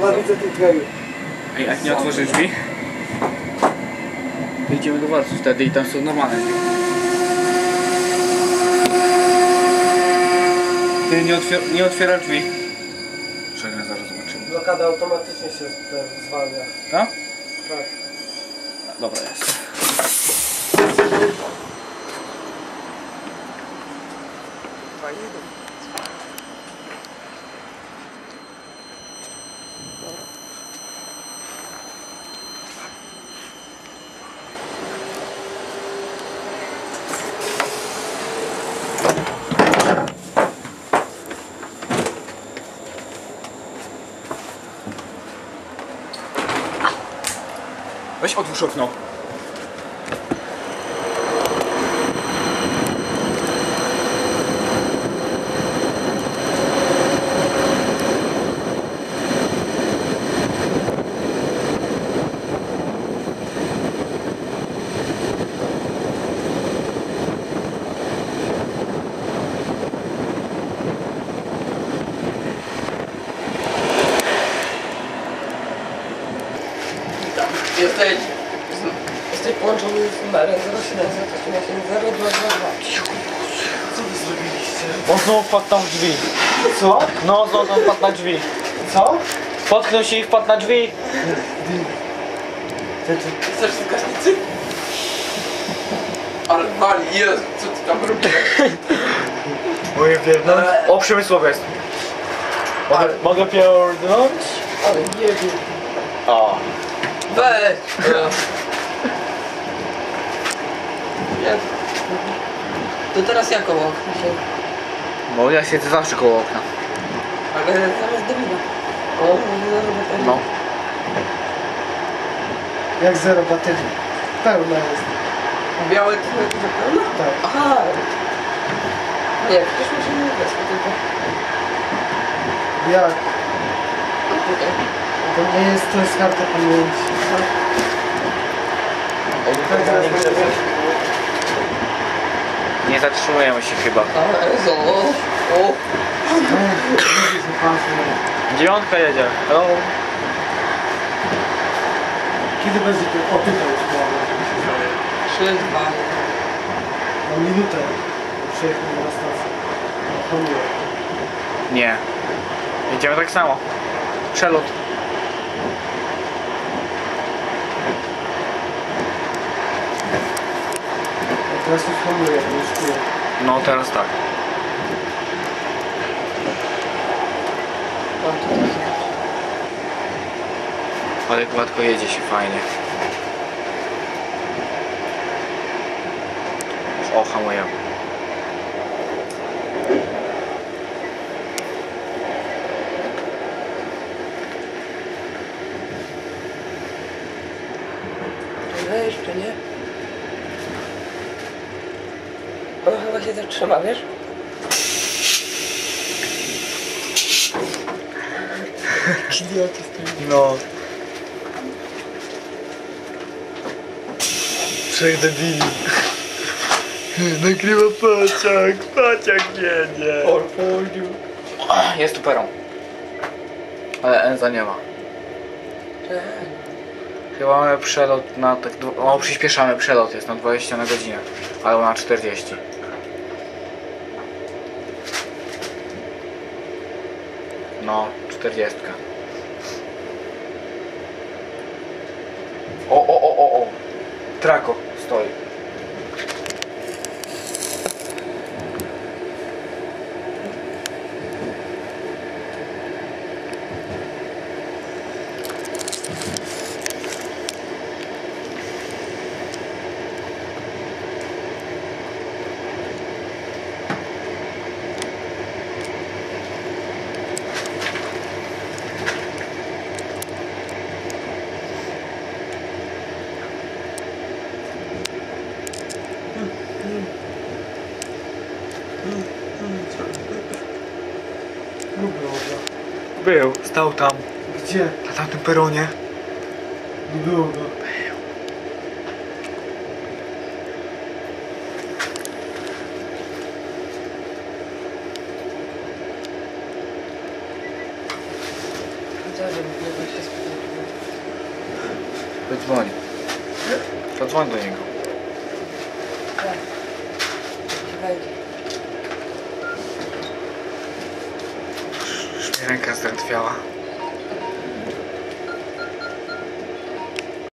Chyba widzę tych gejów. Ej, jak nie otworzy drzwi? To idziemy do walcu wtedy i tam są normalne drzwi. Ty nie, otwier nie otwiera drzwi. Czekaj, zaraz zobaczymy. Blokada automatycznie się zwalnia. Tak? Tak. Dobra, jest. Welch Auto schon noch? Jesteś, jesteś połączony z numerem 0788022. Co wy zrobiliście? On znowu wpadł tam w drzwi. Co? No, znowu wpadł na drzwi. Co? Potknął się i wpadł na drzwi. Chcesz z gaśnicy? Ale wali, Jezu, co ty tam robisz? Moje pierdolę. O, przemysłowy jest. Mogę, mogę pierdolnąć? Ale nie wiem. O. Weź! Nie. To teraz ja koło okna się. Bo ja siedzę zawsze koło okna. Ale zamiast dymina. O, robotę. No. Jak zero baterii. Pełna jest. Białe to jest pełno? Tak. Aha. Nie, przecież nie wezmę tylko. Jak? Tutaj. To nie jest, to jest karta pamięci. Tak, Nie zatrzymujemy się chyba. Jezu. O, Dziewiątka jedzie. Hello. Kiedy będzie to? O, tutaj już trzy, dwa. Na minutę. Przyjechał na stację. Na. Nie. Jedziemy tak samo. Przelot. Teraz już hamuje, to już czuję. No teraz tak. Ale gładko jedzie się fajnie. O, hamuję. Jeszcze nie. On chyba się zatrzyma, wiesz? Idioty stoi. No. Trzech debili. Nagrywa pociąg, pociąg jedzie. Orfoldiu. Jest tu peron. Ale Enza nie ma. Chyba mamy przelot na tak... dwu- O, przyspieszamy przelot, jest na 20 na godzinę. Albo na 40. No, 40. O, o, o, o, o. Trako stoi. Lubię go. Był, stał tam, Gdzie? na tamtym peronie. Nie było go. Się spytać. Zadzwoń. Zadzwoń do niego. Tak. Wejdzie. Arrancas tanto, Fiala.